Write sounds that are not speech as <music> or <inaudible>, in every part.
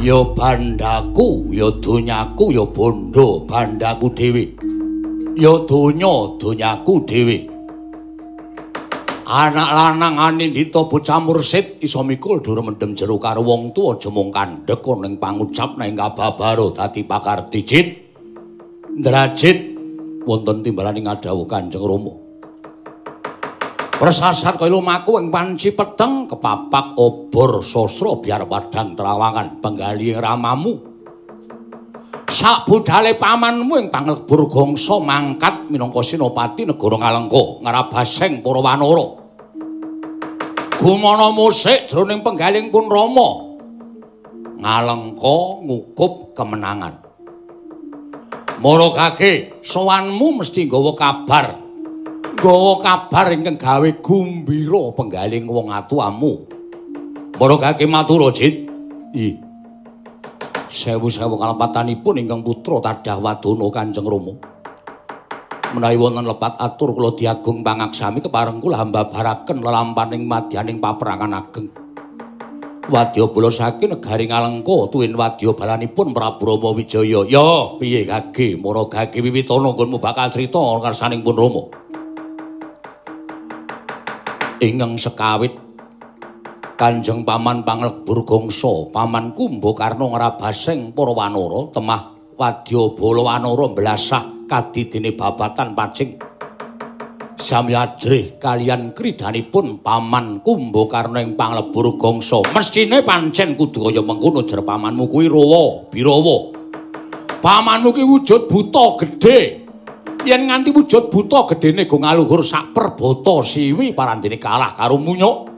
ya bandaku ya donyaku ya bondo bandaku dhewe. Ya donya donyaku dhewe. Anak lanang anindita bocah mursid isa mikul dur mendem jero karo wong tuwa aja mung kandhek ning pangucap ning kababaro dadi pakar dijit ndrajit wonten timbalaning adhawuh Kanjeng Rama Persasat kaya lumaku ing panci peteng kepapak obor sastra biar padang terawangan penggali ramamu. Sak budale pamanmu ing panglebur gongso mangkat minangka sinopati negara Ngalengka ngrabaseng para wanara gumana musik jroning penggaling pun Rama. Ngalengka ngukup kemenangan. Maragake sowanmu mesti nggawa kabar nggawa kabar ingkang gawe gumbira penggaling wong atuamu Maragake matur jit iya sewu-sewu kalepatanipun ingkang putra tadah wadana Kanjeng Rama menawi wonten lepat atur kula diagung pangaksami kepareng kula hamba baraken lelampaning madyaning paperangan ageng. Wadya bala saking negari Ngalengka tuwin wadya balanipun Prabu Rama Wijaya. Ya, piye gage mara wiwitana nggonmu bakal crita kersaning pun Rama. Ingkang sekawit Kanjeng Paman Panglebur Gongsa, Paman Kumbakarna ngrabaseng para wanara temah wadya bala wanara mblasah kadidene babatan pacing. Samyajrih kalian kridanipun paman kumbakarna ing panglebur gongso. Mestine pancen kudu kaya mengkono jer pamanmu kuwi rawa birawa. Pamanmu kuwi wujud buta gedhe yen nganti wujud buta gedene go ngaluhur sak perbata siwi parandene kalah karo munyuk.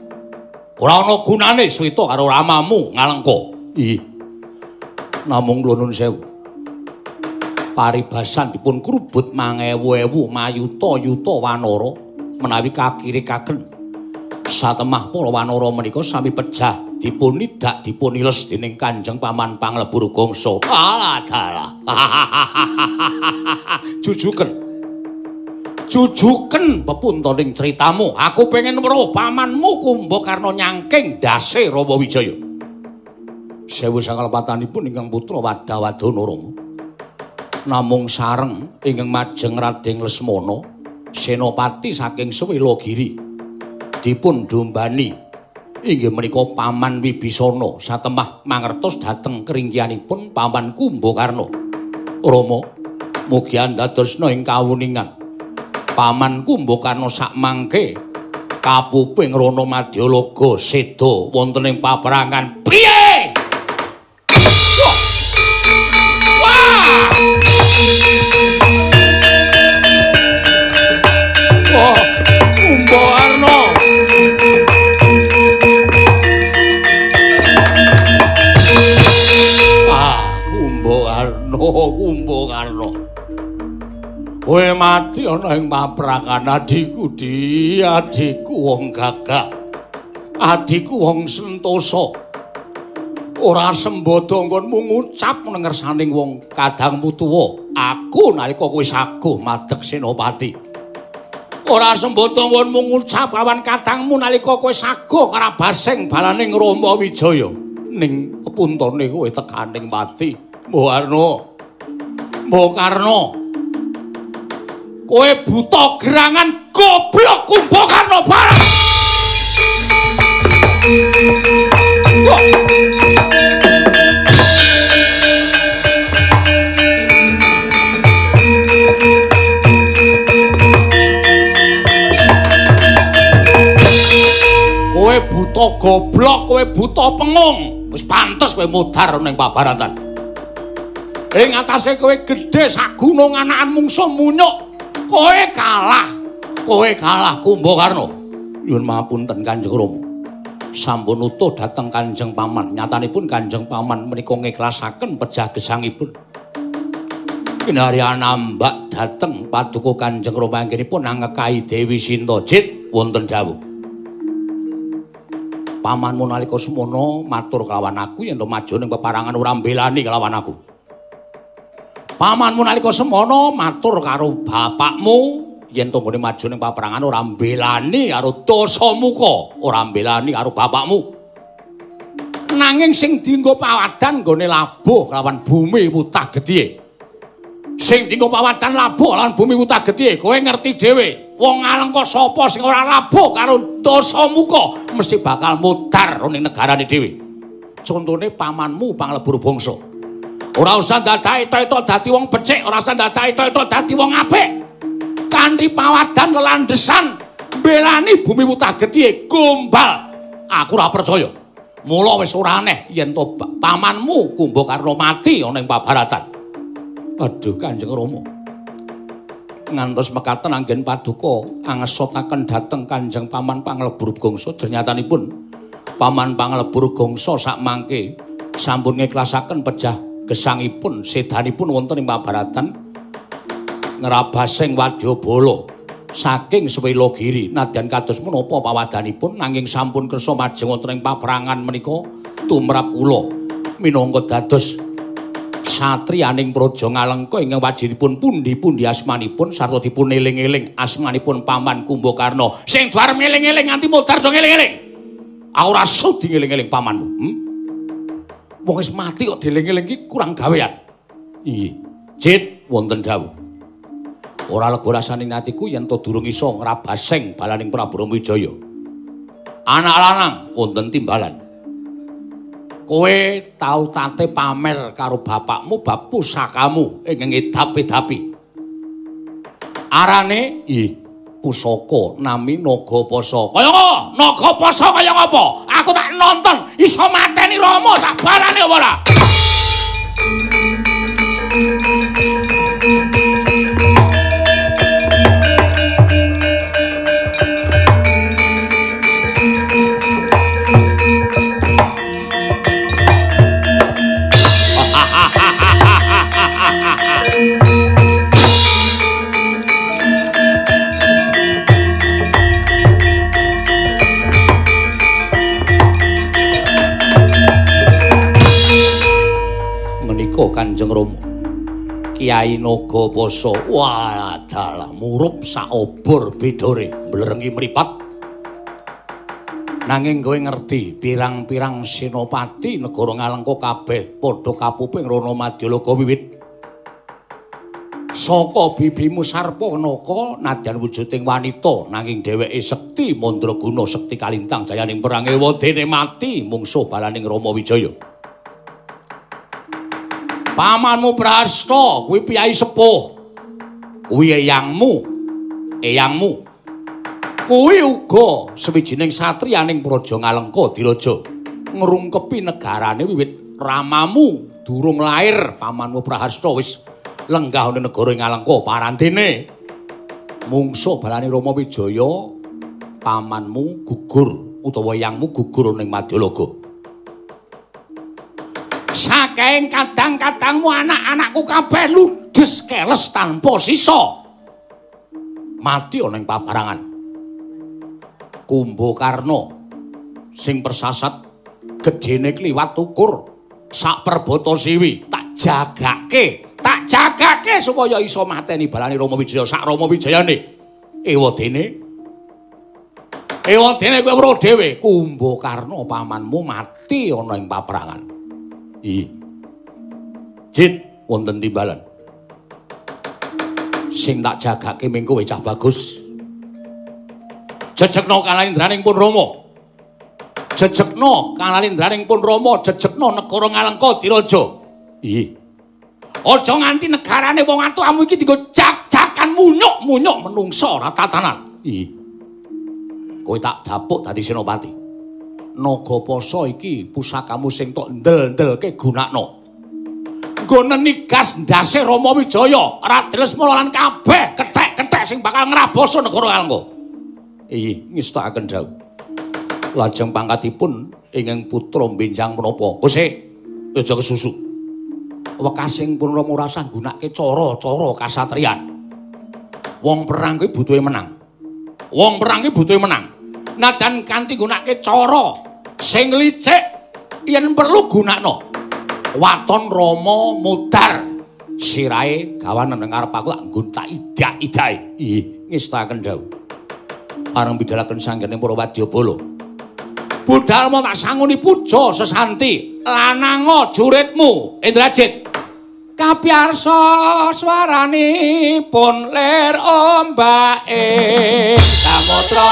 Ora ana gunane swita karo ramamu ngalengka. Iki namung lunun sewu. Paribasan dipun krubut mangewu-ewu mayuta-yuta wanara menawi kakirikaken satemah para wanara menika sami pejah dipun nidak dipun iles dening Kanjeng Paman Panglebur Gongso. Alah dalah. <laughs> Jujuken. Jujuken pepuntoning critamu. Aku pengen weruh pamanmu Kumbakarna nyangking dase Rama Wijaya. Sewu sakalepatanipun ingkang putra Wadawadana Rama. namung sareng ingkang majeng Raden Lesmana senopati saking Swelogiri dipun dombani inggih menika paman Wibisana. Satemah mangertos dhateng keringgianipun paman Kumbakarna Rama mugi andadosna ing kawuningan. Paman Kumbakarna sak mangke kapuping Rana Madyalaga seda wonten ing paperangan. Piye Kowe mati ana ing paprangan adikku di, adikku wong gagah. Adikku wong sentosa. Ora sembodo nggonmu ngucap nang ngersaning wong kadangmu tuwa. Aku nalika kowe saguh madeg senopati. Ora sembodo nggonmu ngucap kawan kadangmu nalika kowe saguh karabasing balaning Rama Wijaya. Ning puntone kowe tekaning mati. Mbok Arno. Mbok Karno. Kowe buta gerangan goblok Mbok Karno bareng. Kowe buta goblok, kowe buta pengung. Wis pantes kowe mudhar ning pabaratan. Ing atase kowe gedhe sak gunung anakan mungsuh munyuk. Kowe kalah. Kowe kalah Kumbakarna. Nyuwun mapunten Kanjeng Rama. Sampun utuh dhateng Kanjeng Paman. Nyatanipun Kanjeng Paman menika ngiklasaken pejah gesangipun. Kinari anambak dhateng paduka Kanjeng Rama anggenipun nangekahi Dewi Sinta jit wonten dawuh. Pamanmu nalika semono matur kelawan aku yen to maju ning peparangan ora mbelani kelawan aku. Pamanmu nalika semana matur karo bapakmu yen tonggone maju ning paprangan ora mbelani karo dosa muka, ora mbelani karo bapakmu. Nanging sing dienggo pawadan nggone labuh kelawan bumi wutah gedhe. Sing dienggo pawadan labuh kelawan bumi wutah gedhe, kowe ngerti dhewe. Wong alengka sapa sing ora labuh karo dosa muka mesti bakal mutar ning negarane dhewe. Contone pamanmu panglebur bangsa. Ora usah dadahi to dadi wong becik, ora usah dadahi to dadi wong apik. Kanthi pawadan lelandesan mbelani bumi wutah gedhe gombal. Aku ora percaya. Mula wis ora aneh yen to pamanmu Kumbakarna mati ana ing pabaratan. Aduh Kanjeng Rama. Ngantos mekaten anggen paduka angesotaken dhateng Kanjeng Paman Panglebur Gongso dernyatanipun Paman Panglebur Gongso sak mangke sampun ngiklasaken pejah gesangipun sedanipun wonten ing pabaratan ngrabasing Wadyabala. saking Giri nadyan kados menapa pawadanipun nanging sampun kersa majeng wonten ing paprangan menika tumrap kula minangka dados satriyaning praja ngalengka ingkang wajibipun pundi-pundi asmanipun sarta dipun eling-eling asmanipun Paman Kumbakarna sing dwarem eling-eling nganti modar dong eling-eling aku ora sudi eling-eling pamanmu hmm? Wong wis mati kok dieling-eling iki kurang gawean iya jit wonten dawuh ora lega rasane atiku yen to durung iso ngrabasing balaning Prabu Wijaya. Anak lanang wonten timbalan. Kowe tau tate pamer karo bapakmu bab pusakamu ing ngedap-edapi. Arane ih pusaka nami naga poso. Kaya ngopo? Naga poso kaya ngopo? Aku tak nonton iso mateni Rama sak balane apa ora? Kanjeng Rama. Kiai Naga Basa wadalah murup sak obor bedore mblerengi mripat. Nanging kowe ngerti pirang-pirang senopati negara Ngalengka kabeh padha kapuping Rana Madyalaga wiwit. Saka bibimu Sarpa Naka nadyan wujuding wanita nanging dheweke sekti mandraguna sekti kalintang jayaning perang ewa dene mati mungsuh balaning Rama Wijaya. Pamanmu Prasta kuwi piyai sepuh. Kuwi eyangmu eyangmu. Kuwi uga sawijining satriyaning praja Ngalengka diraja. Ngrungkepi negarane wiwit ramamu durung lair pamanmu Prahasta wis lenggah ning negara Ngalengka parantene mungsuh balane Rama Wijaya pamanmu gugur utawa eyangmu gugur ning Madyalaga Sakaing kadang-kadangmu anak-anakku kabeh ludes keles tanpa sisa. Mati ana ing pabarangan. Kumbakarna sing persasat gedene kliwat ukur sak perbata siwi tak jagake, tak jagake supaya iso mateni balane Rama Wijaya sak Rama Wijayane. Ewadene Ewadene kowe weruh dhewe Kumbakarna pamanmu mati ana ing pabarangan. I. Jit wonten timbalan. Sing tak jagake mengko cah bagus. Jejekno kalalindraning pun Rama. Jejekno kalalindraning pun Rama, jejekno negara Ngalengka diraja. I. Aja nganti negarane wong atuamu iki dienggo jak-jakan munyuk-munyuk menungsa ora tatanan. I. Kowe tak dapuk dadi senopati. Naga poso iki pusakamu sing tok ndel-ndelke gunakno. Nggo nigas ndase Rama Wijaya, Raden Lesmana lan kabeh kethek-kethek sing bakal ngraboso negara Kalengka. Iyi, ngestakaken dawuh. Lajeng pangkatipun ingkang putra benjang menapa? Ose, aja kesusu. Wekasing pun Rama ora usah gunakake cara-cara kasatriyan. Wong perang kuwi butuhe menang. Wong perang kuwi butuhe menang. Nadan kanthi gunakake cara sing licik yen perlu gunakno. Waton rama mudar. Sirahe gawanen ngarep aku tak idak-idake ih ngestaken dawuh. Areng bidhalaken sanggene para wadyabala budal mau tak sanguni puja sesanti. Lanango juritmu Indrajit kapyarsa swarani pun ler ombake. Samutra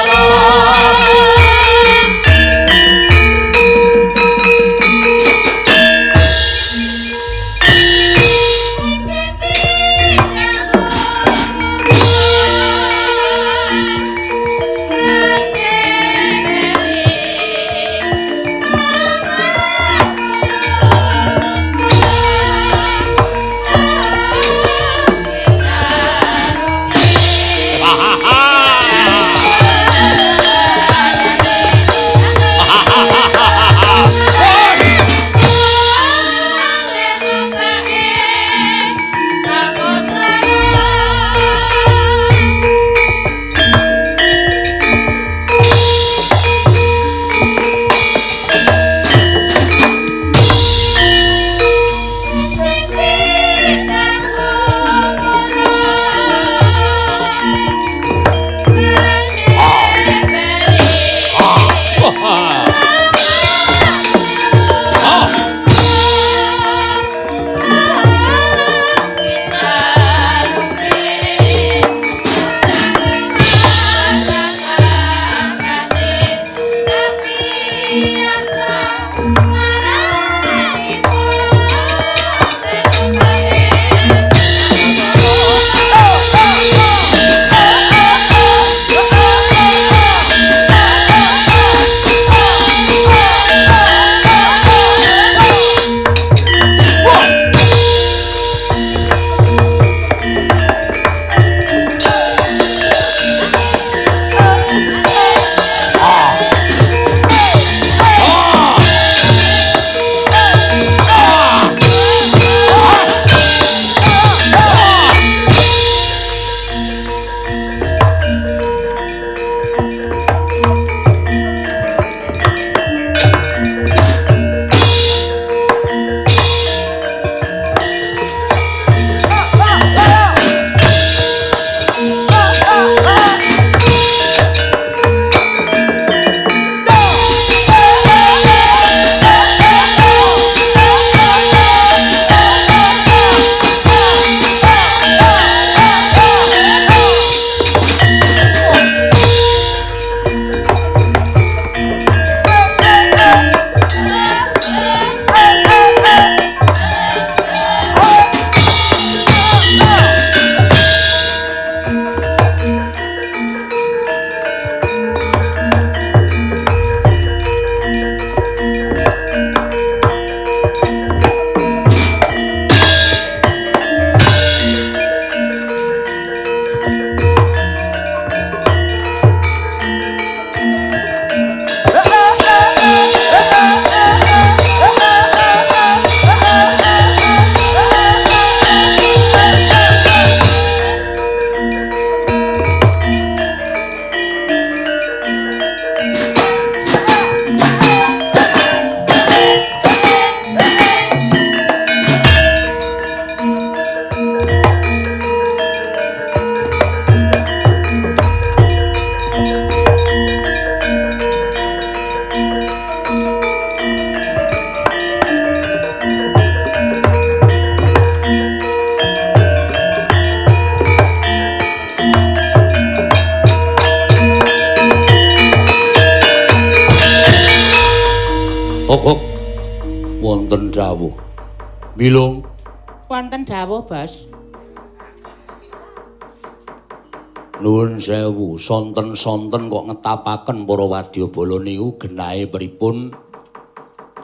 Nuwun sewu, sonten-sonten kok ngetapaken para wadyabala niku genahe pripun?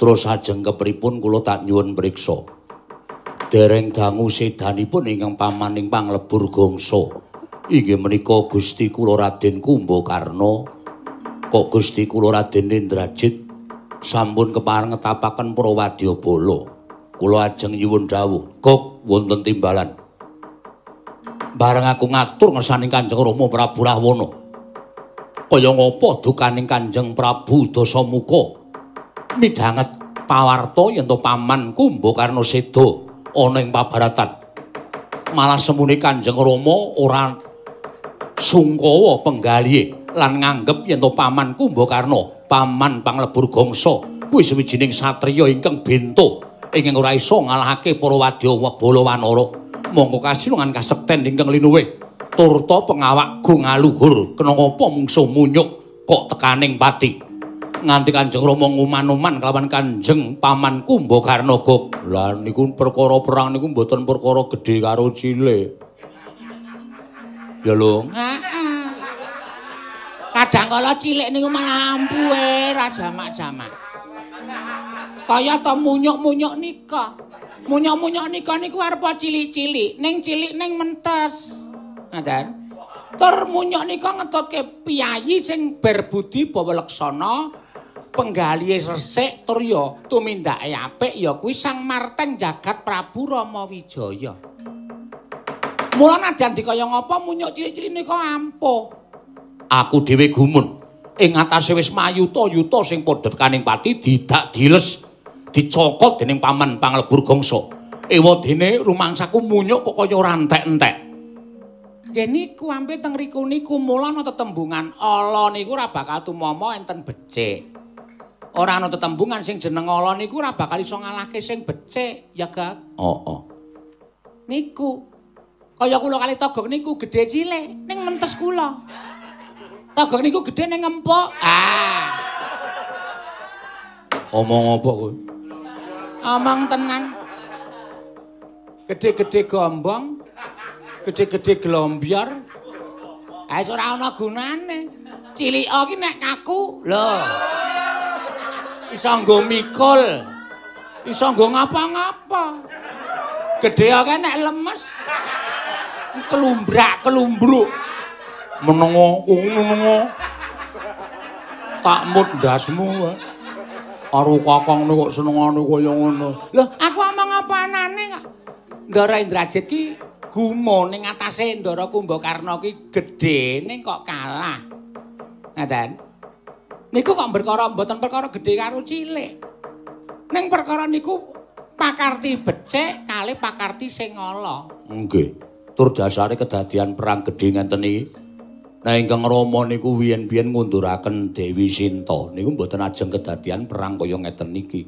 Terus ajeng kepripun kula tak nyuwun priksa. Dereng dangu sedanipun ingkang pamaning panglebur gongso. Inggih menika Gusti kula Raden Kumbakarna. Kok Gusti kula Raden Indrajit sampun kepareng ngetapaken para wadyabala. kula ajeng nyuwun dawuh kok wonten timbalan bareng aku ngatur ngersaning Kanjeng Rama Prabu Rahwana kaya ngapa dukaning Kanjeng Prabu Dasamuka midhanget pawarta yen to paman Kumbakarna seda ana ing pabaratan. Malah semune Kanjeng Rama ora sungkawa penggalihe lan nganggep yen to paman Kumbakarna Paman Panglebur Gongso kuwi sawijining satriya ingkang bento ingkang ora iso ngalahake para wadya Bala Wanara. Monggo kasilungan kasekten ingkang linuwih turta pengawak go ngaluhur kena ngapa mungsuh munyuk kok tekaning pati. Nganti Kanjeng Rama nguman-uman kelawan Kanjeng Paman Kumbakarna Gog. Lah niku perkara perang niku mboten perkara gedhe karo cilik. Ya lho. Kadang kala cilik niku malah ampuhe ra jamak-jamak. Kaya to munyuk-munyuk nika. Munyuk-munyuk nika niku arep cilik-cilik, ning cilik ning mentes. Ngoten. Tur munyuk nika ngetutke piyayi sing berbudi bawaleksana, penggalihe resik tur ya tumindake apik ya kuwi Sang Marteng Jagat Prabu Rama Wijaya. Mula nadyan dikaya ngapa munyuk cilik-cilik nika ampuh. Aku dhewe gumun ing atase wis mayuta-yuta sing padha tekaning pati didak diles dicokot dening paman panglebur gongso. Ewa dene rumangsaku munyuk kok kaya ora entek-entek. Nggih niku ampe teng riku niku mula ana tetembungan ala niku ora bakal tumama enten becik. Ora ana tetembungan sing jeneng ala niku ora bakal iso ngalahke sing becik, ya Gak. Oh, oh. Niku. Kaya kula kali togok niku gedhe cilik ning mentes kula. Togok niku gedhe ning empuk. Ah, Omong apa kowe? Omong tenan. Gedhe-gedhe gombong, gedhe-gedhe glombyar. Ah, wis ora ana gunane. Cilika ki nek kaku, lho. Iso nggo mikul. Iso nggo ngapa-ngapa. Gedhe ki nek lemes kelumbrak, kelumbruk. Menengo, menengo. Tak mut ndasmu. Karo kakang kok senengane kaya ngono. Lho, aku omong apa anane kok. Ndara Indrajit ki gumo ning atase Ndara Kumbakarna ki gedhe ning kok kalah. Ngaten. Niku kok perkara mboten perkara gedhe karo cilik. Ning perkara niku pakarti becik kali pakarti sing ala. Nggih. Tur dasare kedadian perang gedhe ngenten iki. Nah ingkang Rama niku wiyen-wiyen ngunduraken Dewi Sinta. Niku mboten ajeng kedadian perang kaya ngeten niki.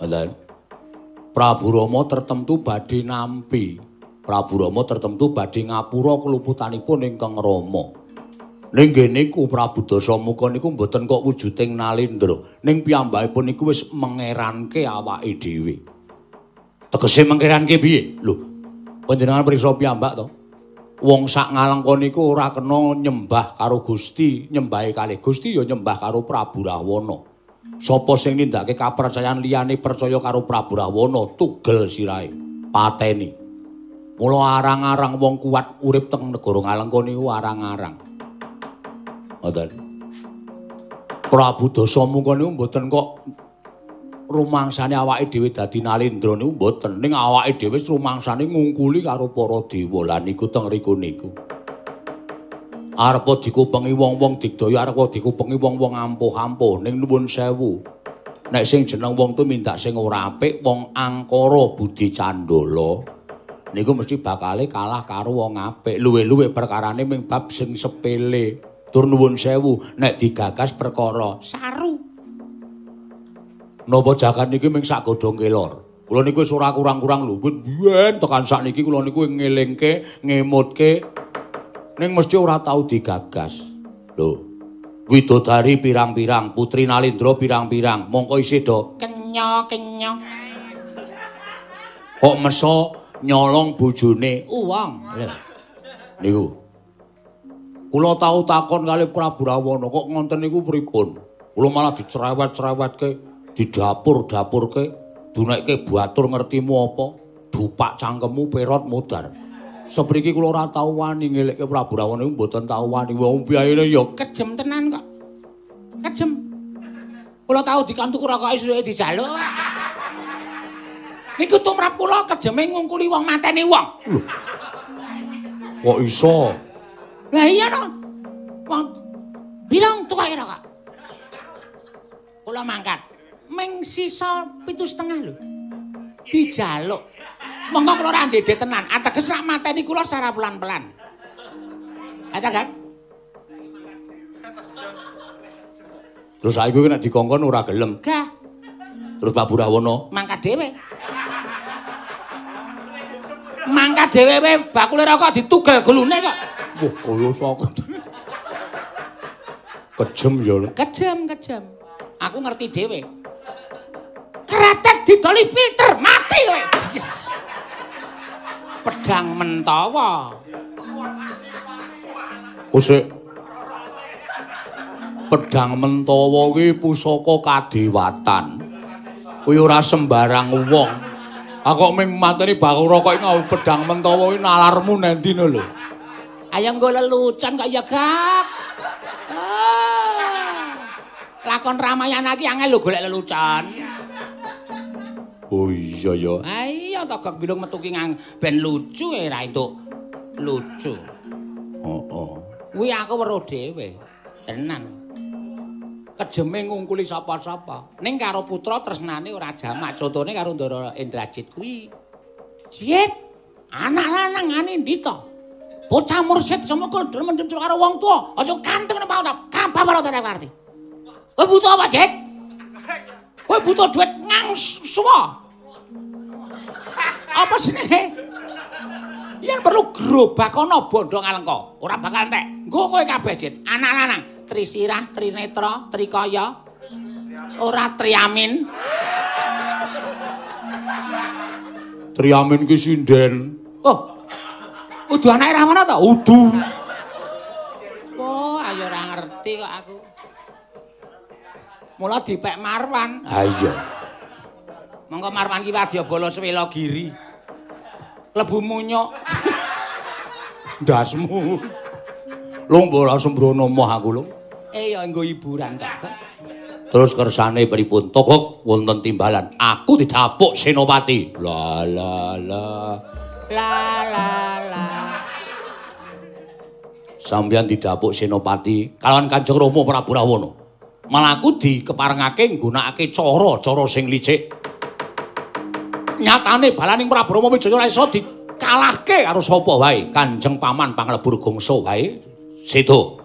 Ngoten. Prabu Rama tertentu badhe nampi. Prabu Rama tertentu badhe ngapura keluputanipun ingkang Rama. Ning ngene niku Prabu Dasamuka niku mboten kok wujuding Nalindra. Ning piyambakipun niku wis mengeranke awake dhewe. Tegese mengeranke piye? Lho, panjenengan prisa piyambak to? Wong sak ngalengka niku ora kena nyembah karo Gusti, nyembahe kalih Gusti ya nyembah karo Prabu Rahwana. Sapa sing nindakake kapercayan liyane percaya karo Prabu Rahwana, tugel sirahe, pateni. Mula arang-arang wong kuat urip teng negara ngalengka niku arang-arang. Ngoten. Prabu Dasamuka niku mboten kok rumangsane awake dhewe dadi nalindra niku mboten. Ning awake dhewe rumangsane ngungkuli karo para dewa. Lan niku teng riku niku. Arep dikupengi wong-wong digdaya arep dikupengi wong-wong ampuh-ampuh. Ning nuwun sewu. Nek sing jeneng wong tuh minta sing ora apik wong angkara budi candala. Niku mesti bakale kalah karo wong apik. Luwe-luwe perkarane ming bab sing sepele. Tur nuwun sewu. Nek digagas perkara Saru. Napa jagat niki ming sak godhong kelor. Kula niku wis ora kurang-kurang lho, biyen tekan sakniki kula niku ngelingke, ngemutke ning mesti ora tau digagas. Lho. Widodari pirang-pirang, Putri Nalindra pirang-pirang, mongko isih do Kenyo, kenyo. kok meso nyolong bojone. Lho. Niku. Kula tau takon kali Prabu Rawana kok ngonten niku pripun? Kula malah dicerewet-cerewetke, didapur-dapurke, dunekke batur ngertimu apa? Dupak cangkemmu perot mudar. Sepriki kula ora tau wani ngelekke Prabu Rawana niku mboten tau wani. Wong piyayene ya Kejem tenan kok. Kejem. Kula tau dikantuk ora kok isuke dijaluk. Niku tumrap kula kejeme ngungkuli wong mateni wong. kok iso. Lah iya no. Wong bilang tukake kok. Kula mangkat. Ming sisa pitu setengah lho. Dijaluk. Monggo kula ora ndede tenan. Ateges rak mateni kula secara pelan-pelan. Ada kan? Terus saiki kowe nek dikongkon ora gelem. Gah, Terus Pak Burawono, mangkat dhewe. Mangkat dhewe we bakule rokok ditugel gulune kok. wah kaya saka. Kejem ya. lho. Kejam, kejam. Aku ngerti dhewe. Kretek didoli filter, mati kowe. Yes. Pedang mentawa. Kusik. Pedang Mentawa kuwi pusaka kadewatan. Kuwi ora sembarang wong. Aku kok ming mateni Bakura kok nggawe pedang Mentawa kuwi nalarmu nendine lho. Ayo nggo lelucon kok ya, Gak. Ah. Lakon Ramayana iki angel lho golek lelucon. Oh iya ya. Ayo to Gak bilung metu ki ngang ben lucu e ra entuk lucu. Heeh. Kuwi aku weruh dhewe. Tenan. Kejeme ngungkuli sapa-sapa. Ning karo putra tresnane ora jamak. Contone karo Ndara Indrajit kuwi. Siyet, anak lanang ane ndita. Bocah mursyid semukul delem mendem karo wong tuwa. Aja kanteng nang pautap. Kampah karo tetek arti. Kowe butuh apa, Jet? Kowe butuh duit ngang suwa. Apa jenenge? Yen perlu gerobak ana bondo ngalengka, ora bakal entek. Engko kowe kabeh Jet, anak lanang, Trisirah, Trinetra, Trikaya. Ora Triamin. Triamin ki sinden. Oh. Udu anake Rahwana ta? Udu. Oh, ayo ora ngerti kok aku. Mula dipek Marwan. Ha iya. Monggo Marwan ki wadyabala Swela Giri. Lebu munyuk. Ndasmu. Lung ora sembrono moh aku lho. Eh ya nggo hiburan kok. Terus kersane pripun? Togok wonten timbalan. Aku didapuk Senopati. La la la. La la la. Sampeyan didapuk Senopati kalawan Kanjeng Rama Prabu Rawana. Malah aku dikeparengake nggunakake cara-cara sing licik. Nyatane balaning Prabu Rama Wijaya ora iso dikalahke karo sapa wae. Kanjeng Paman Panglebur Gongso wae. Sedo.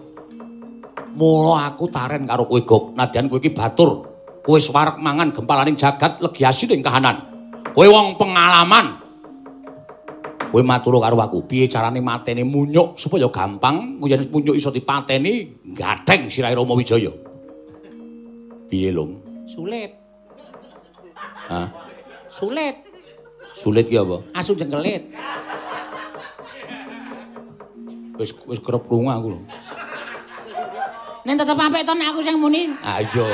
Mula aku taren karo kowe Gok. Nadyan kowe iki batur. Kowe swarek mangan gempalaning jagat legiasi ning kahanan. Kowe wong pengalaman. Kowe matur karo aku, piye carane mateni munyuk supaya gampang munyuk iso dipateni gadheng sirahe Rama Wijaya. Piye, Lung? Sulit. Hah? Sulit. Sulit ki apa? Asu jengkelit. Wis wis kerep krungu aku lho. Nen tetep apik to aku sing muni. Ah iya.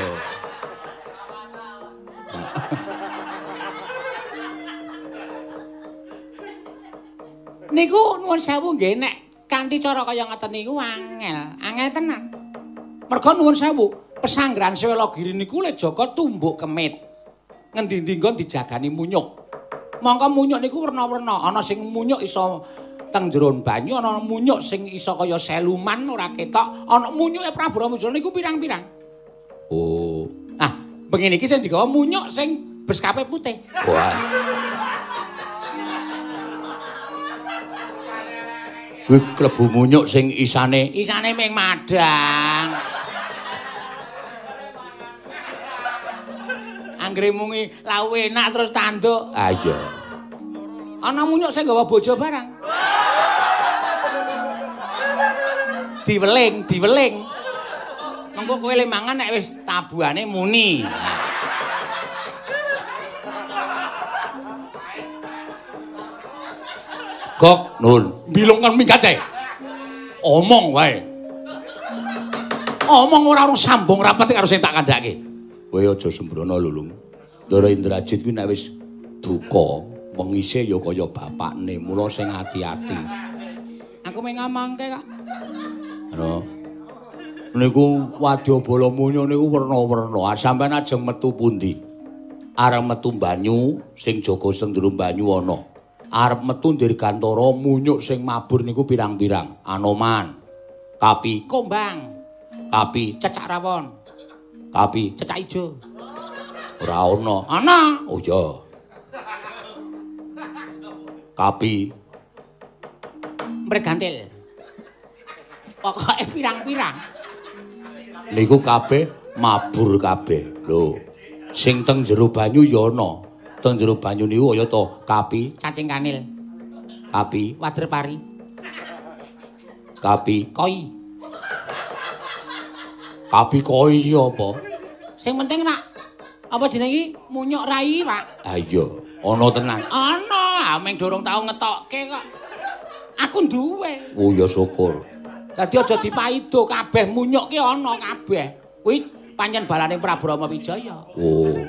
Niku nuwun sewu nggih nek kanthi cara kaya ngoten niku angel, angel tenan. Merga nuwun sewu, pesanggrahan Sewelogiri niku le Joko tumbuk kemit. Ngendi-endi nggon dijagani munyuk. Mongko munyuk niku werna-werna, ana sing munyuk iso teng jero banyu, ana munyuk sing iso kaya seluman ora ketok, ana munyuke Prabu Ramajaya niku pirang-pirang. Oh. Ah, bengi iki sing digawa munyuk sing beskape putih. Wah. Kuwi klebu munyuk sing isane Isane ming madang. Anggere mungi lau enak terus tanduk. Ah iya. Ana munyuk sing gawa bojo barang. Diweling, diweling. Mengko kowe le mangan nek wis tabuhane muni. Gok, nun. Bilung kan ae. Omong wae. Omong ora ono sambung rapat karo sing tak kandhake. Kowe aja sembrono lho, Lung. Ndara Indrajit kuwi nek wis duka, wengise ya kaya bapakne, mula sing ati-ati. Aku mung ngomongke kok. Ano. Niku wadyabala munya niku werna-werna. Ah, Sampeyan ajeng metu pundi? Arep metu banyu sing jaga sendrum banyu ana. Arep metu dirgantara munyuk sing mabur niku pirang-pirang. Anoman. Kapi, Kombang, kapi, cecak rawon, kapi. cecak ijo. Ora ana. Ana. Oh iya. Kapi, Mregantil. Pokoke pirang-pirang. niku kabeh mabur kabeh. Lho, sing teng jero banyu ya ana. Teng jero banyu niku kaya to kapi, Cacing kanil. kapi, Wader pari. kapi, Koi. Kapi koi apa? Sing penting nak apa jeneng iki munyuk rai, Pak. Ha iya, ana tenan. Ana, ameng durung tau ngetokke kok. Aku duwe. Oh ya syukur. Dadi aja dipaido kabeh munyuk ki ana kabeh. Kuwi pancen balane Prabu Rama Wijaya. Oh.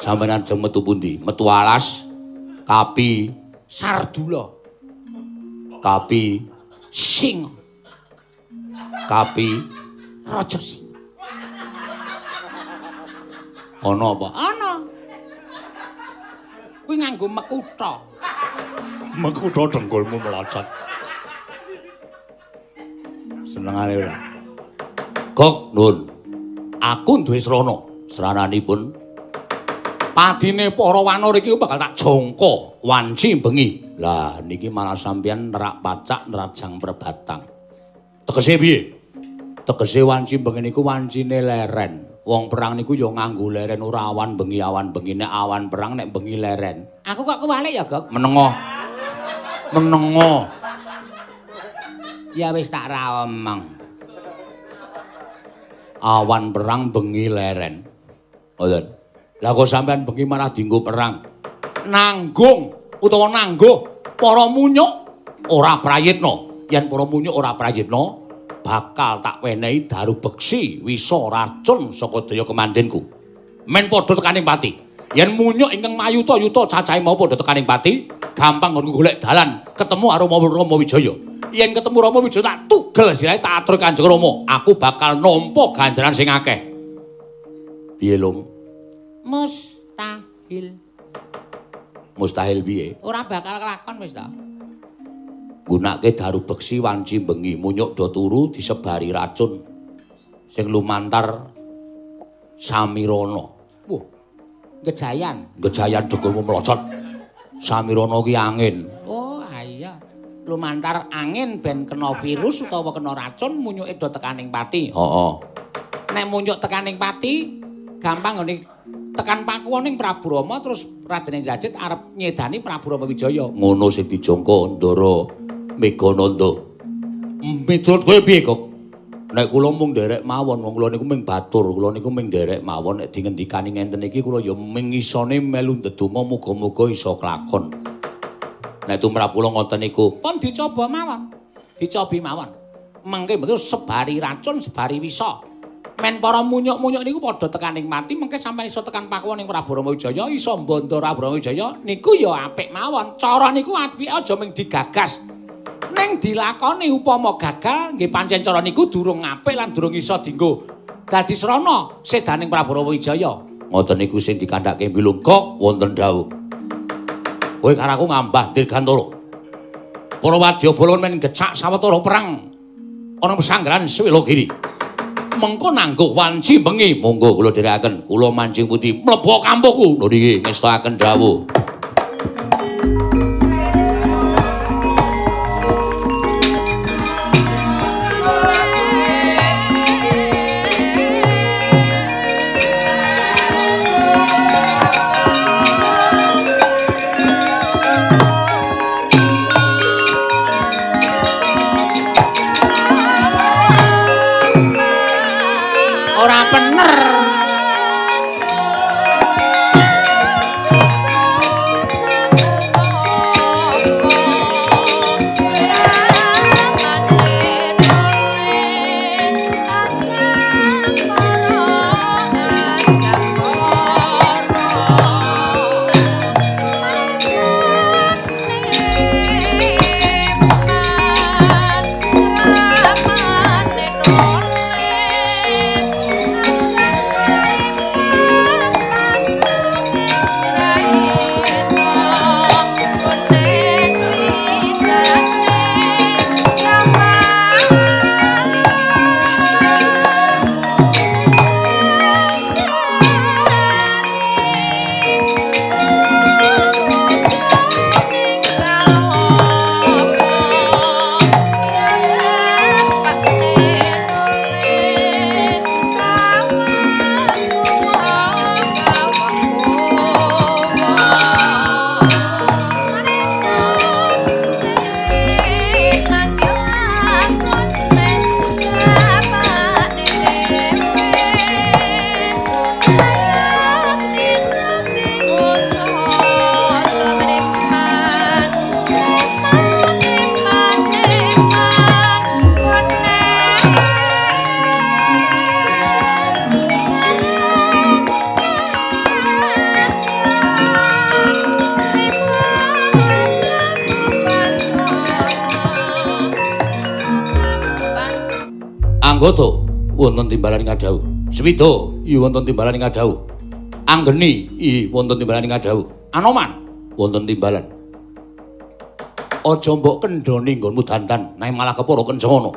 Sampeyan jeng metu pundi? Metu alas, kapi, Sardula, kapi, sing, kapi, raja sing. ana apa? Ana. Kuwi nganggo mekutha. Mekutha dengkulmu melocot. Senengane ora. Gok nun. Aku duwe srana. Srananipun padine para wanara iki bakal tak jangka wanci bengi. Lah niki malah sampeyan nerak pacak nerajang perbatang. Tegese piye? Tegese wanci bengi niku wancine leren. Wong perang niku ya nganggo leren ora awan bengi awan bengi nek awan perang nek bengi leren. Aku kok kewalik ya, Gok? Menengo. Menengo. Ya wis tak ra omong. Awan perang bengi leren. Ngoten. Lah kok sampean bengi malah dienggo perang. Nanggung utawa nangguh para munyuk ora prayitna. Yen para munyuk ora prayitna, bakal tak wenehi daru beksi wisa racun saka daya kemandhenku. Men padha tekaning pati. Yen munyuk ingkang mayuta-yuta cacahe mau padha tekaning pati, gampang nggon golek dalan ketemu karo Rama Wijaya. Yen ketemu Rama Wijaya tak tugel sirahe tak atur Kanjeng Rama, aku bakal nampa ganjaran sing akeh. Piye, Lung? Mustahil. Mustahil piye? Ora bakal kelakon wis to. Gunake daru beksi wanci bengi, munyuk do turu disebari racun sing lumantar Samirana. Wah. Gejayan. Gejayan dengkulmu melocot. Samirana ki angin. Oh, iya. Lumantar angin ben kena virus utawa kena racun munyuke do tekaning pati. Heeh. Nek munyuk tekaning pati gampang ngene tekan pakuwoning Prabu Rama terus Raden Indrajit arep nyedani Prabu Rama Wijaya. Ngono sing dijangka Ndara Megananda. Miturut kowe piye, Kok? Nek kula mung nderek mawon, wong kula niku mung batur, kula niku mung nderek mawon nek dingendikani ngenten iki kula ya mung isone melu ndedonga muga-muga iso kelakon. Nek tumrap kula ngoten niku, Pun dicoba mawon. Dicobi mawon. Mengke mengke sebari racun, sebari wisa. Men para munyuk-munyuk niku padha tekaning mati, mengke sampeyan iso tekan pakuwoning Prabu Rama Wijaya, iso mbondo Prabu Rama Wijaya, niku ya apik mawon. Cara niku apik aja mung digagas. Ning dilakoni upama gagal, nggih pancen cara niku durung apik lan durung iso dienggo dadi srana sedaning Prabu Wijaya. ngoten niku sing dikandhake mbilung kok wonten dawuh. Kowe karo aku ngambah dirgantara. Para wadyabala men gecak sawetara perang ana pesanggrahan Swelogiri. Mengko nanggo wanci bengi, monggo kula dherekaken, kula mancing putih mlebu kampungku. Lho niki ngestakaken dawuh. Timbalan ing Adawu. Swida i wonten timbalan ing Adawu. Anggeni i wonten timbalan ing Adawu. Anoman wonten timbalan. Aja mbok kendhoni nggonmu dandan, nang malah kepara kencana.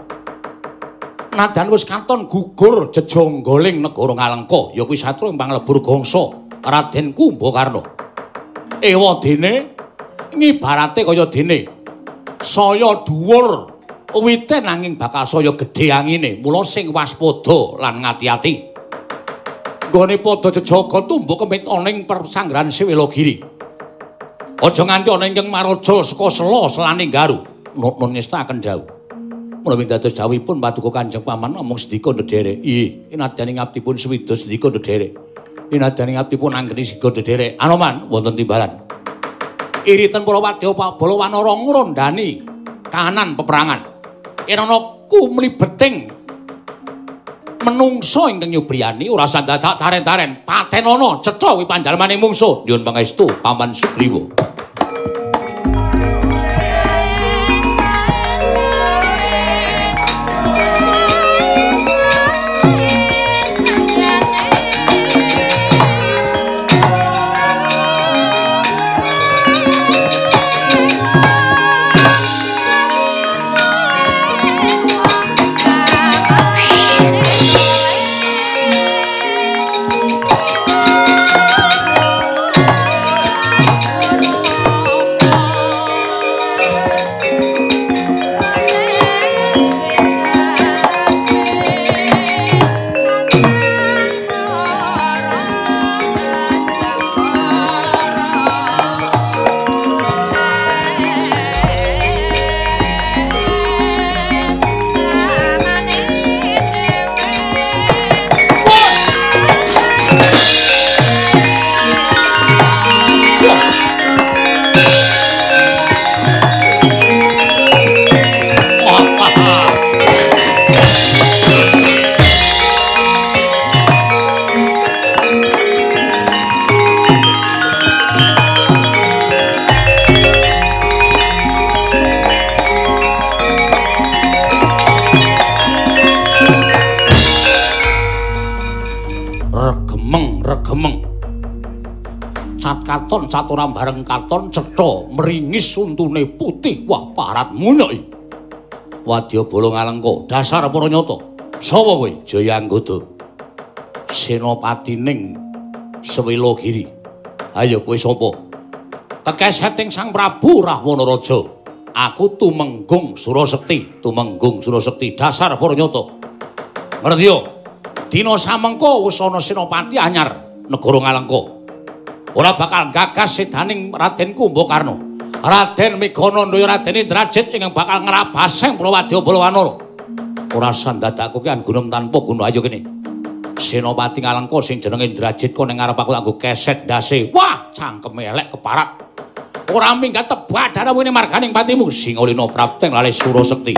Nadan wis katon gugur jejonggoling negara Ngalengka, ya kuwi satru ing panglebur gangsa Raden Kumbakarna. Ewadene ngibarate kaya dene saya dhuwur wite nanging bakal saya gedhe angine. Mula sing waspada lan ngati-ati. Nggone padha jejaga tumbuk kemit ana ing persanggrahan Sewelogiri. Aja nganti ana ingkang marajul saka sela selane garu. Nun ngestaken dawuh. Menawi dados dawuhipun paduka Kanjeng Paman namung sedika ndederek. Iya inadane ngabdipun swida sedika ndederek. Inadane ngabdipun anggeni sedika ndederek. Anoman wonten timbalan. Iritan para wadya bala wanara ngrondani kahanan peperangan irana kumlibeting menungso ingkang nyubriyani ora sandadak taren-taren. Patenana cetha wi panjalmaning mungsuh. Nyuwun pangestu paman sugriwa wah parat munyai wadya bolo ngalengka dasar para nyata? Sapa kowe jaya anggota senopati ning sewilogiri. Ayo kowe sapa? Tekeseting sang prabu rahwana raja aku tumenggung surasekti tumenggung surasekti dasar para nyata? Ngerti yo? Dina samengko wis ana senopati anyar negara ngalengka. Ora bakal gagas sedaning Raden Kumbakarna. Raden ya Raden Indrajit ingkang bakal ngrabaseng Prawadya Balawanara. Ora sandadaku ki anggunum tanpa guna ayo kene. Senopati Ngalengka sing jenenge Indrajit kok ning ngarep aku nganggo keset ndase. Wah, cangkeme elek keparat. Ora minggat tebak dana wene marganing patimu Singolina Prapteng lali Surasekti.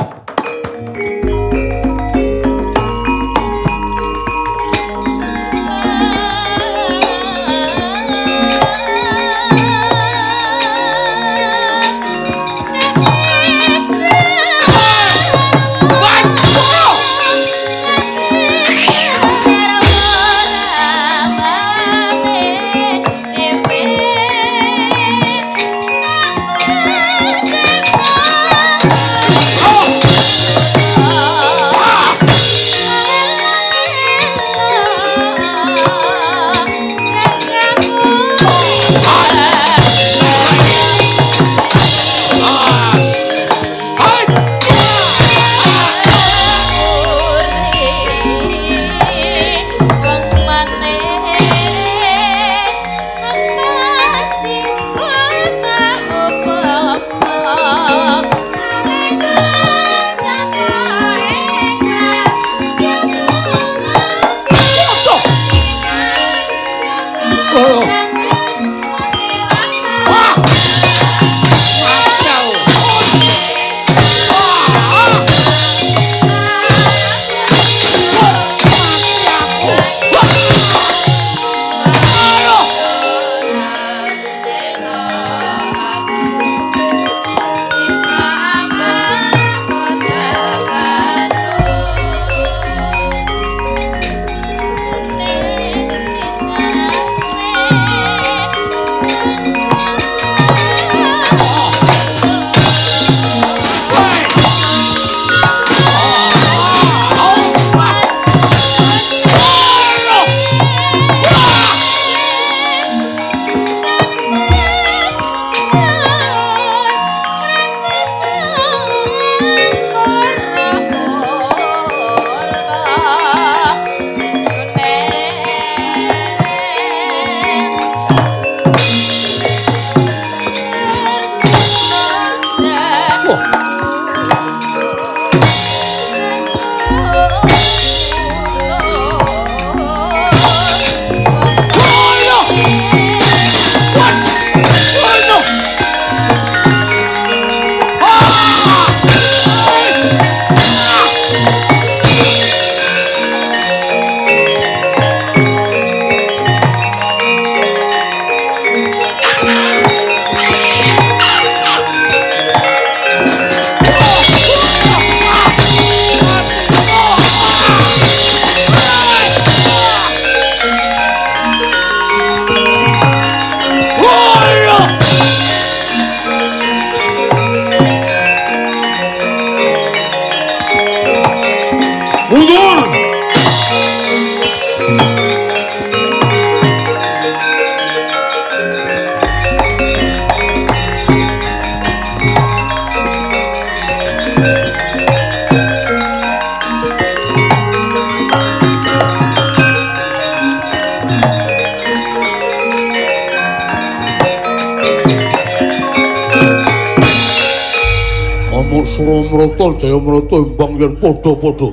Sramrata Jayamrata imbang yen padha-padha.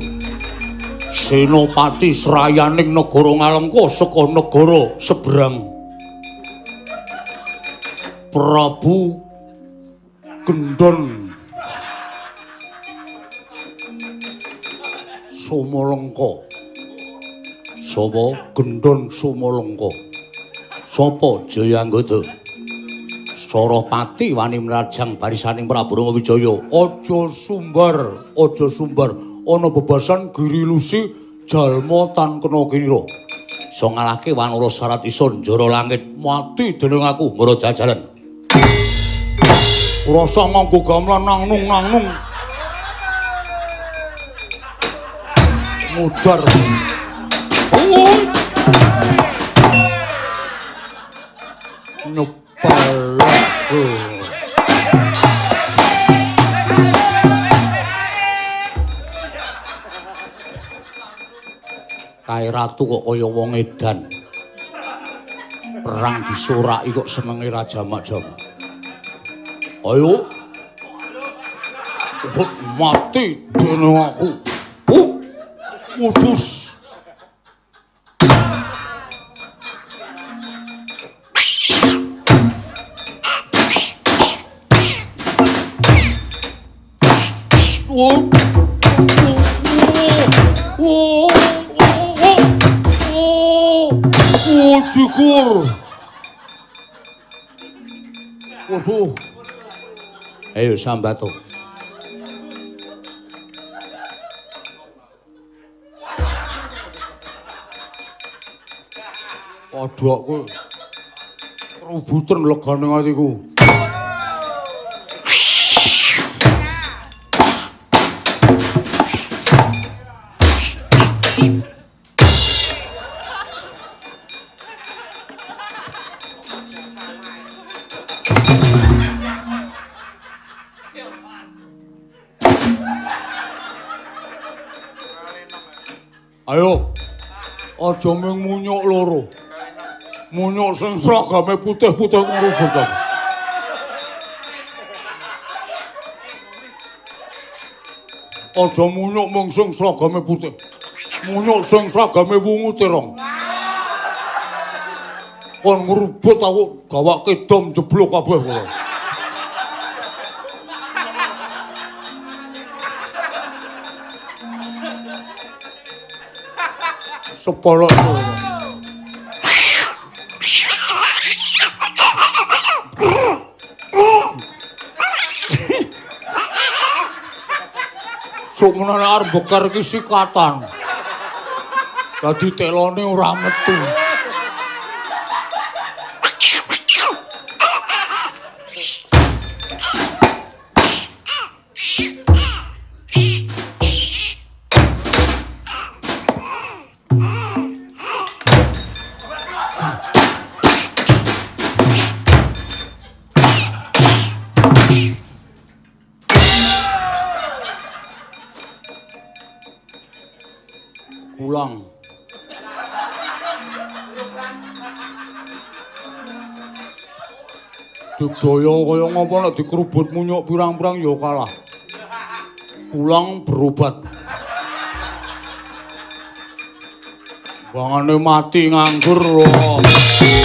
Senopati srayaning negara Ngalengka saka negara seberang. Prabu Gendon Somalengka. Sapa Gendon Somalengka? Sapa Jayanggada? Sorapati wani mrajang barisaning Prabu Wijaya. Aja sumbar, aja sumbar. Ana bebasan Giri Lusi jalma tan kena kira. So ngalahke Wanara Isun njara langit mati dening aku ngara jajalan. Rasa nganggo gamelan nangnung nangnung. Mudar. Oh. Kae ratu kok kaya wong edan. Perang disoraki kok senenge raja jamak-jamak. Ayo. Kok mati dening aku. Uh. Mudus. Oh. Oh. Cikur. Waduh. Ayo sambato. Aduh aku rebutan legane atiku. Ayo. Aja mung munyuk loro. Munyuk sing seragame putih-putih ngono bentar. Aja munyuk mung sing seragame putih. Munyuk sing seragame wungu terong. Kon ngrubut aku gawake dom jeblok kabeh kowe. Sepolo Sok menane arep bekar iki sikatan. Dadi telone ora metu. Digdaya kaya ngapa nek dikerubut munyuk pirang-pirang ya kalah. Pulang berobat. Bangane mati nganggur. loh.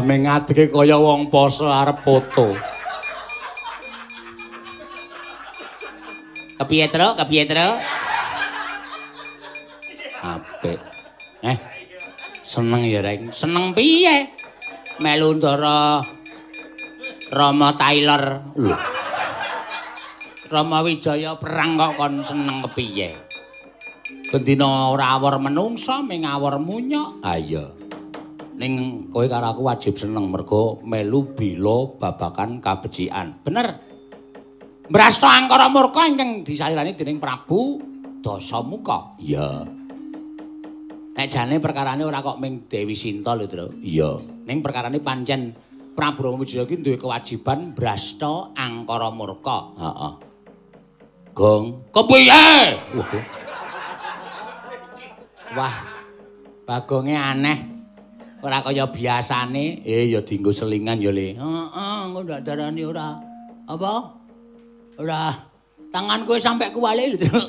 Ame ngadege kaya wong poso arep foto. Kepiye, Tru? Kepiye, Tru? Apik. Eh. Seneng ya, Reng. Seneng piye? Melu ndara Rama Taylor. Lho. Rama Wijaya perang kok kon seneng kepiye? Bendina ora awor menungsa ming awor munyok. Ah iya. Ning kowe karo aku wajib seneng mergo melu bila babakan kabecikan. Bener. Brasta angkara murka ingkang disairani dening Prabu Dasamuka. Iya. Nek jane perkarane ora kok ming Dewi Sinta lho, Tru. Iya. Ning perkarane pancen Prabu Ramawijaya ki duwe kewajiban brasta angkara murka. Heeh. Gong. Kepiye? Waduh. Wah. Bagonge aneh. Ora kaya biasane. Eh ya dienggo selingan ya, Le. Heeh, engko ndak darani ora. Apa? Ora. Tangan kowe sampe kuwale lho.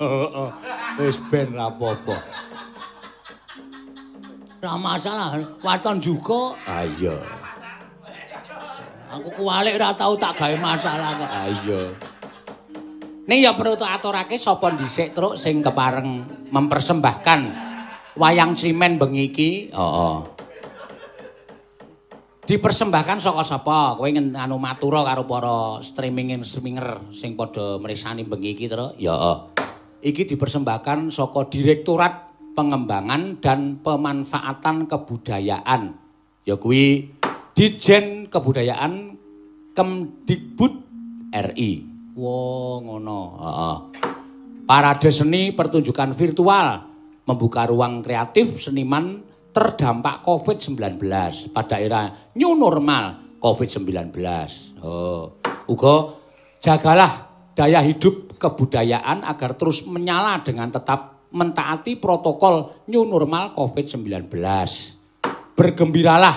Heeh. Wis ben ra apa-apa. Ora masalah, waton juga. Ah iya. Aku kuwalik ora tau tak gawe masalah kok. Ah iya. Ning ya perlu tak aturake sapa dhisik truk sing kepareng mempersembahkan wayang cimen bengi iki. Heeh. Dipersembahkan saka sapa? Kowe anu matura karo para streaming streamer sing padha mresani bengi iki truk. Ya. heeh. Iki dipersembahkan saka Direktorat Pengembangan dan Pemanfaatan Kebudayaan. Ya kuwi Dijen Kebudayaan Kemdikbud RI. Wah, ngono. Heeh. Parade seni pertunjukan virtual membuka ruang kreatif seniman terdampak COVID-19 pada era new normal COVID-19. Oh, uga jagalah daya hidup kebudayaan agar terus menyala dengan tetap mentaati protokol new normal COVID-19. Bergembiralah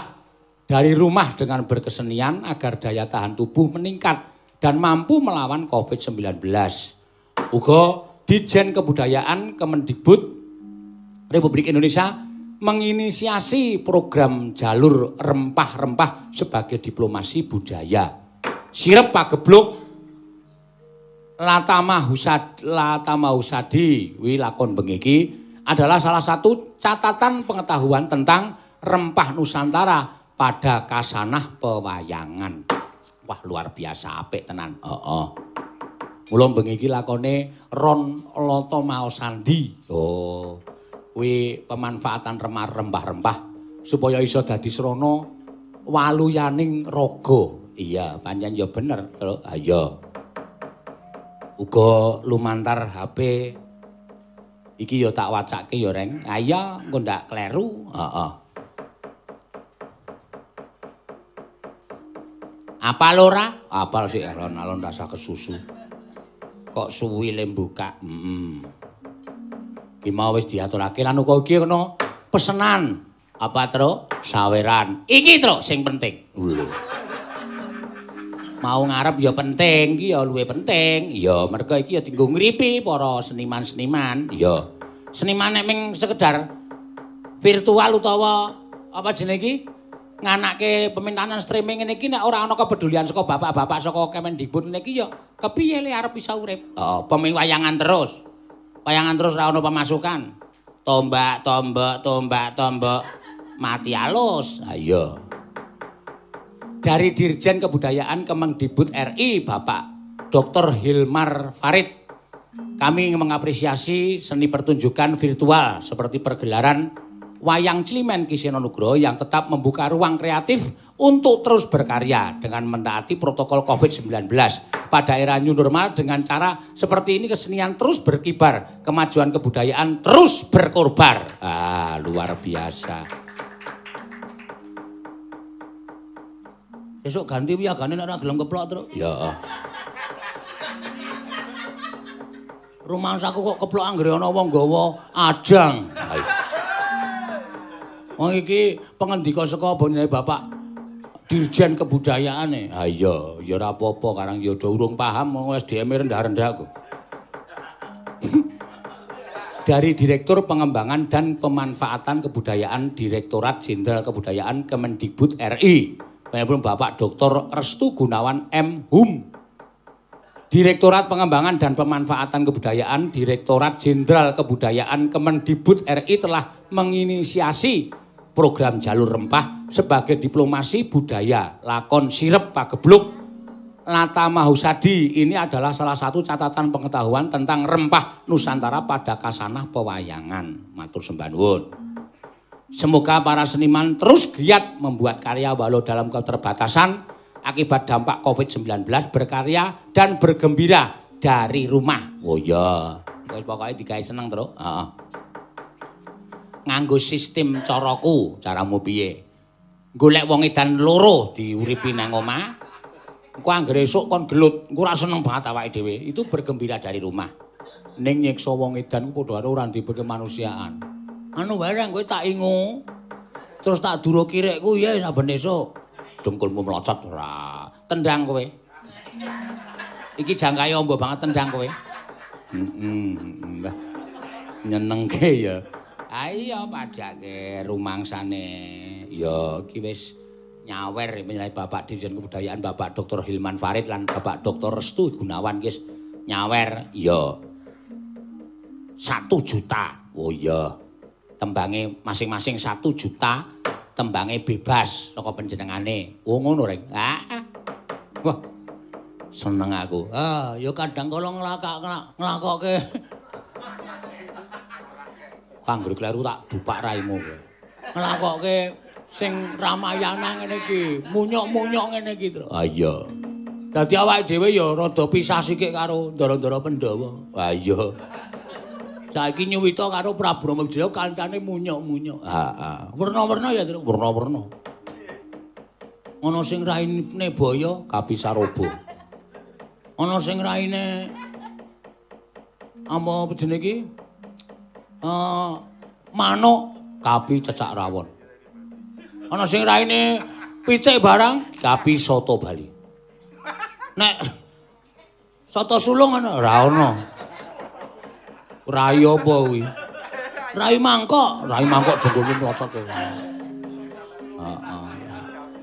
dari rumah dengan berkesenian agar daya tahan tubuh meningkat dan mampu melawan COVID-19. Uga Dijen Kebudayaan Kemendikbud Republik Indonesia menginisiasi program jalur rempah-rempah sebagai diplomasi budaya. Sirep pagebluk Latama Husad Latama Husadi wi lakon bengi iki adalah salah satu catatan pengetahuan tentang rempah Nusantara pada kasanah pewayangan. Wah, luar biasa apik tenan. Heeh. Mula bengi iki lakone Ron Loto Maosandi. Oh. Kuwi pemanfaatan rempah-rempah supaya iso dadi srana waluyaning raga. Iya, pancen ya bener. Ah iya. Uga lumantar HP iki ya tak wacake ya, Reng. Ah iya, engko ndak kleru. Heeh. Apal ora? Apal sih alon-alon rasa kesusu. Kok suwi le buka. Heeh. Ki mau wis diaturake lan uga iki kena pesenan. Apa, Tru? Saweran. Iki, Tru, sing penting. Lho. Mau ngarep ya penting, iki ya luwih penting. Ya, mergo iki ya dienggo ngripi para seniman-seniman. Iya. Seniman nek ming sekedar virtual utawa apa jenenge iki? Nganake pemintahan streaming ngene iki nek ora ana kepedulian saka bapak-bapak saka Kemendikbud niki ya kepiye le arep bisa urip? Oh, Pemi wayangan terus. Wayangan terus ora ana pemasukan. Tombak, tombak, tombak, tombak. Mati alus. ah iya. Dari Dirjen Kebudayaan Kemendikbud RI, Bapak Dr. Hilmar Farid. Kami mengapresiasi seni pertunjukan virtual seperti pergelaran Wayang Cilimen Kiseno Nugroho yang tetap membuka ruang kreatif untuk terus berkarya dengan mentaati protokol COVID-19 pada era new normal dengan cara seperti ini kesenian terus berkibar, kemajuan kebudayaan terus berkorbar. Ah, luar biasa. Besok ganti wiyagane nek ora gelem keplok terus. Ya. Rumangsaku kok keplok anggere ana wong gawa ajang. Wong iki pengendika saka bone Bapak Dirjen Kebudayaan. Ha iya, ya ora apa-apa karang ya do urung paham wong SDM rendah-rendah aku. <laughs> Dari Direktur Pengembangan dan Pemanfaatan Kebudayaan Direktorat Jenderal Kebudayaan Kemendikbud RI. Panjenengan Bapak Dr. Restu Gunawan M. Hum. Direktorat Pengembangan dan Pemanfaatan Kebudayaan Direktorat Jenderal Kebudayaan Kemendikbud RI telah menginisiasi program jalur rempah sebagai diplomasi budaya lakon sirep pagebluk Lata Mahusadi ini adalah salah satu catatan pengetahuan tentang rempah Nusantara pada kasanah pewayangan. Matur sembah nuwun. Semoga para seniman terus giat membuat karya walau dalam keterbatasan akibat dampak COVID-19 berkarya dan bergembira dari rumah. Oh iya, pokoke digawe seneng terus. Nganggo sistem caraku, caramu piye? Golek wong edan loro diuripi nang omah. Engko anggere esuk kon gelut, engko ora seneng banget awake dhewe. Itu bergembira dari rumah. Ning nyiksa wong edan ku padha ora ndek kemanusiaan. Anu wae kowe tak ingu. Terus tak duro kirekku ya saben esuk. Dengkulmu melocot ora. Tendang kowe. Iki jangkae ombo banget tendang kowe. Heeh. Mbah. Nyenengke ya. Ayo padake rumangsane. Ya iki wis nyawer menyang Bapak Dirjen Kebudayaan Bapak Dr. Hilman Farid lan Bapak Dr. Restu Gunawan guys nyawer. Iya satu juta. Oh iya. Tembange masing-masing satu juta tembange bebas saka panjenengane. Oh ngono rek. Ah wah seneng aku. Ah ya kadang kala nglakak Panggri kleru tak dupak raimu kowe. Nglakoke sing ramayana ngene iki, munyok-munyok ngene iki, Tru. Ah iya. Dadi awake dhewe ya rada pisah sikik karo Ndara-ndara Pandhawa. Ah iya. Saiki nyuwita karo Prabu Ramawijaya kancane munyok-munyok. Heeh. Werna-werna ya, Tru. Werna-werna. Ana sing raine boyo kapisarobo. Ana sing raine apa jenenge iki? Eh manuk kapi cecak rawon. ana sing raine pitik barang kapi soto Bali. Nek soto sulung ana ora ana. Rai apa kuwi? Rai mangkok, rai mangkok jengkone mlocot kowe. Heeh.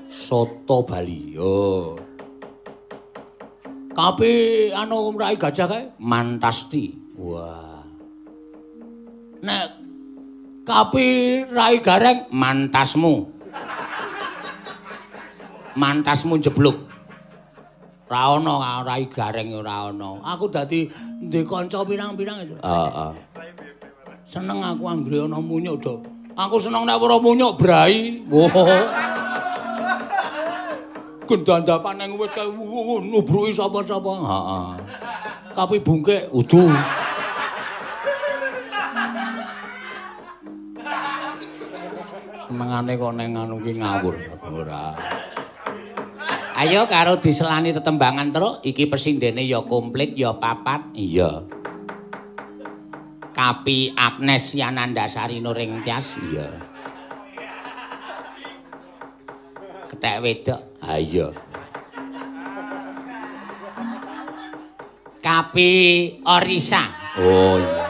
Soto Bali. Oh. Kapi anu rai gajah kae mantasti. Wah. Nek kapi rai gareng mantasmu. mantasmu jebluk. Ora ana rai gareng ora ana. Aku dadi ndek kanca pirang-pirang itu. Heeh. Seneng aku anggere ana munyuk, Dok. Aku seneng nek ora munyuk brai. Wo. Gendandapan nang wit kae nubruki sapa-sapa. Heeh. Tapi bungkek udu. Senengane kok nang anu ki ngawur ora. Ayo karo diselani tetembangan terus iki persindene ya komplit ya papat. Iya. Kapi Agnes Yanandasari Nuring Tias. Iya. Ketek wedok. Ha iya. Kapi Orisa. Oh iya.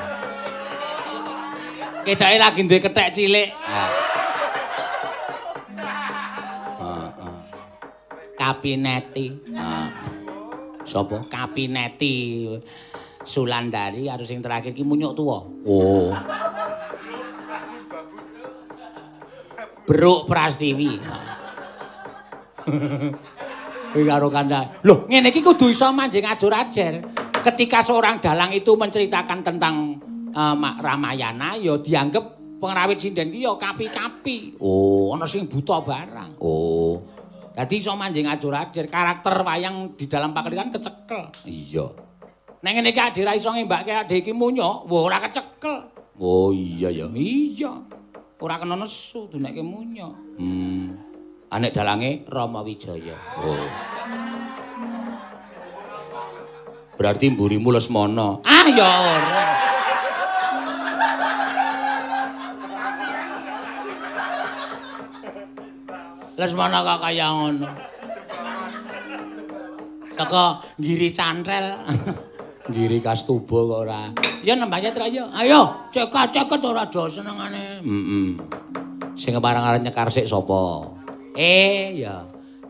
Kedoke lagi duwe ketek cilik. Ha. Kapineti. Heeh. Sopo? Kapineti. Sulandari harus sing terakhir ki munyuk tuwa. Oh. Bruk Prastiwi. Kuwi karo kandha. Loh, ngene iki kudu iso manjing ajur-ajer. Ketika seorang dalang itu menceritakan tentang uh, Ramayana ya dianggap pengrawit sinden ki ya kapi-kapi. Oh, ana sing buta barang. Oh. Dadi iso manjing ajur-ajur karakter wayang di dalam paklian kecekel. Iya. Nek ngene iki adhe ra iso ngembake adhe iki munyok, wah ora kecekel. Oh iya ya. Iya. Ora kena nesu dunekke munyok. Hmm. Anek dalange Rama Wijaya. Oh. Berarti mburimu Lesmana. Ah ya ora. Lesmana kok kaya ngono. Saka ngiri cantel. <laughs> Giri Kastuba kok ora. Ya nembake tra ya. Ayo, ceket-ceket ora do senengane. Heeh. Sing parang arep nyekar sik sapa? Eh, ya.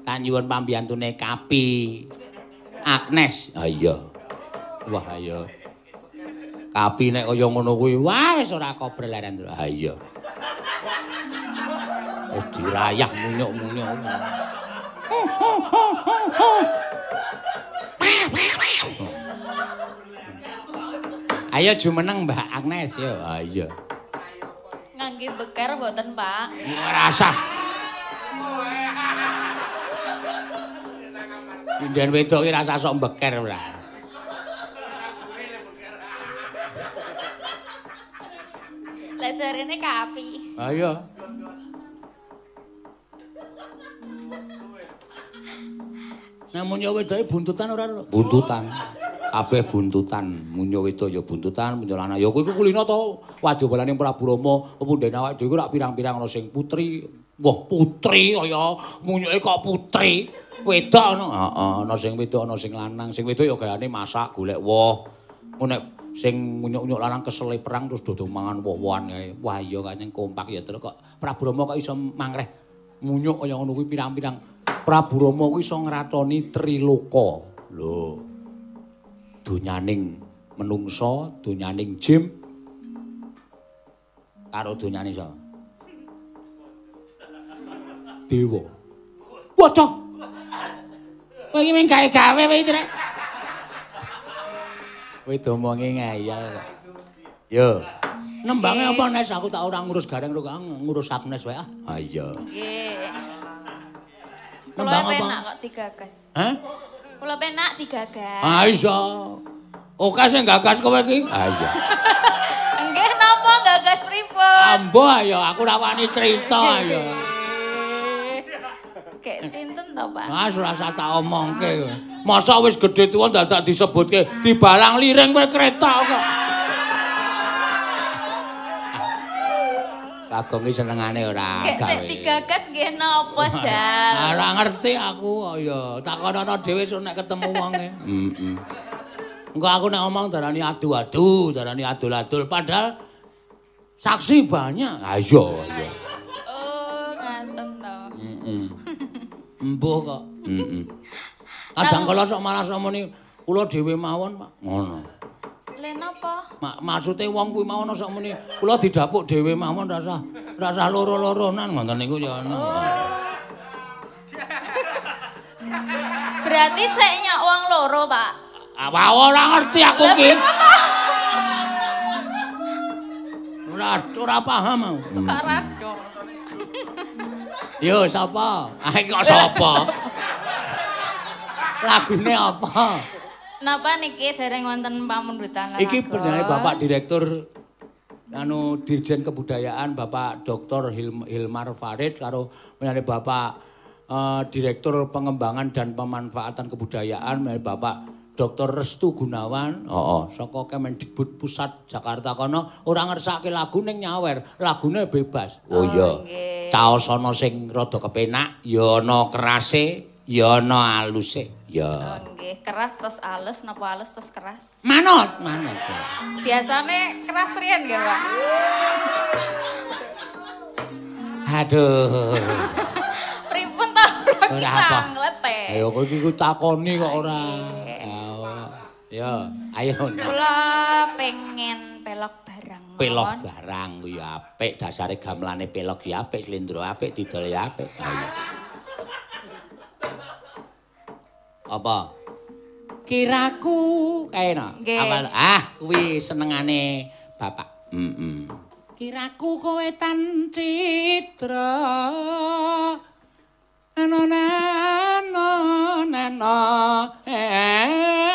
Tak nyuwun pambiyantune Kapi. Agnes. Ah iya. Wah iya. Kapi nek kaya ngono kuwi Wah, wis ora kobrol leren. Ah iya. Wis dirayah munyuk-munyuk. Ayo jumeneng Mbak Agnes yo. Ah iya. Ngangge beker mboten, Pak? Ora usah. Pindahan wedok iki rasa sok mbeker ora. Lah jarene kapi. Ayo. <laughs> Namun ya wedoke buntutan ora. Buntutan. Kabeh buntutan. Munyo wedok ya buntutan, munyo lanang ya kuwi kulino to. Wajobalane Prabu Rama, pundhen awake dhewe rak pirang-pirang ana sing putri. Wah, putri kaya munyoke kok putri. Wedok ana. Heeh, ana sing wedok, ana sing lanang. Sing wedok ya gayane masak, golek woh. Ngono sing munyuk-munyuk lanang kesele perang terus dodo mangan woh-wohan kae. Wah, iya kanyang kompak ya terus kok Prabu Rama kok iso mangreh munyuk kaya ngono kuwi pirang-pirang. Prabu Rama kuwi iso ngratoni triloka. Lho. Donyaning menungsa, donyaning jim karo donyane sapa? Dewa. Waduh. Kowe iki mung gawe-gawe wae iki, Rek. Kowe domonge ngayal. Yo. Nembange apa Nes aku tak ora ngurus gareng karo ngurus Agnes wae ah. Ah iya. Nggih. Nembang apa? penak kok digagas. Hah? Kula penak digagas. Ah iso. Oke sing gagas kowe iki. Ah iya. Nggih napa gagas pripun? Ambo ayo aku ora wani crita ayo. <laughs> Kek sinten to, Pak? Ah ora usah tak omongke. Masa wis gedhe tuwa dadak disebutke dibalang liring kowe kereta kok. Kagongi senengane ora Kek sik digagas nggih napa, Jal? Ora ngerti aku kok ya. Takonono dhewe sok nek ketemu wonge. Heeh. <laughs> Engko aku nek ngomong darani adu-adu, darani adul-adul padahal saksi banyak. Ah iya, iya. Oh, ngaten to. Heeh. Embuh kok. <laughs> Heeh. Kadang kala sok malah samuni kula dhewe mawon, Pak. Ngono. Le napa? Ma maksude wong kuwi mawon sok muni kula didapuk dhewe mawon rasa rasa loro-loronan ngoten niku ya ana. Berarti sik nyak wong loro, Pak. Apa ora ngerti aku ki. Ora ora paham aku. Kok rado. Yo sapa? Ah iki kok sapa? <laughs> Lagune apa? Napa niki dereng wonten pamundutan Iki benerane Bapak Direktur anu Dirjen Kebudayaan Bapak Dr. Hilm Hilmar Farid karo menane Bapak eh, Direktur Pengembangan dan Pemanfaatan Kebudayaan menane Bapak Dr. Restu Gunawan, heeh, saka Kemendikbud Pusat Jakarta kono ora ngersake lagu ning nyawer, lagune bebas. Oh iya. nggih. Caos ana sing rada kepenak, ya ana kerase, ya ana aluse. Oh, Ya. nggih, keras terus alus, napa alus terus keras? Manut, manut. Biasane keras riyen nggih, Pak. Aduh. Pripun ta? Ora apa. Nglete. Ayo kowe iki takoni kok ora. Ya, ayo. Kula pengen pelok barang. Pelok barang kuwi apik, dasare gamelane pelok ya apik, slendro apik, didol ya apik. Ayo. Apa? Kiraku kaena. Awal ah kuwi senengane Bapak. Heeh. Kiraku kowe tan citra. Ano na no na no eno.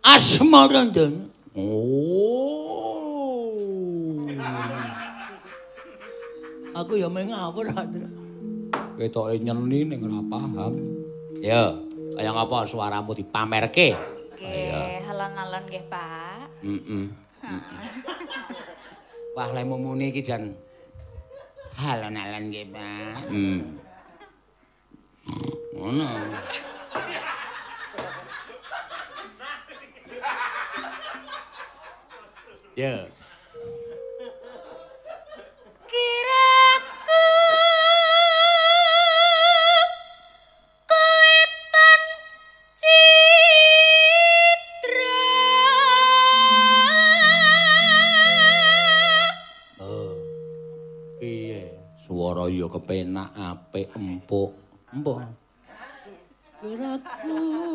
Asmarandan. Oh. Aku ya meh ngawur, Andra. Ketoke nyeni ning ora paham. Ya, kaya ngapa suaramu dipamerke? Nggih, alon-alon nggih, Pak. Heeh. Wah, lemu muni iki jan halon-alon nggih, Pak. Hmm. Ngono. Ya. Kepenak, apik, empuk. Empuk. Kiraku.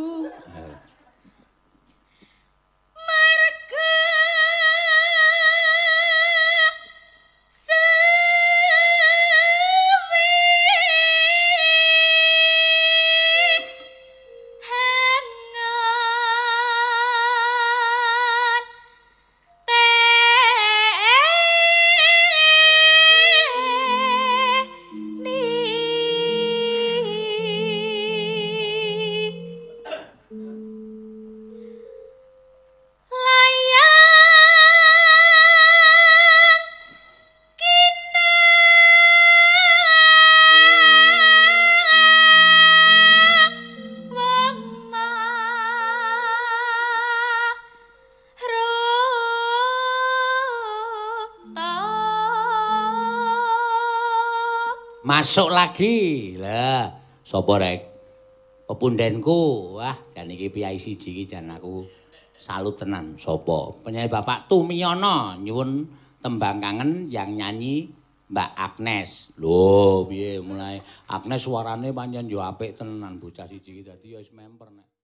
Masuk lagi. Lah, sapa rek? Pepundenku. Wah, jan iki piyai siji iki jan aku salut tenan. Sapa? Penyanyi Bapak Tumiyono nyuwun tembang kangen yang nyanyi Mbak Agnes. Lho, piye mulai Agnes suarane pancen yo apik tenan bocah siji iki dadi ya wis memper nek.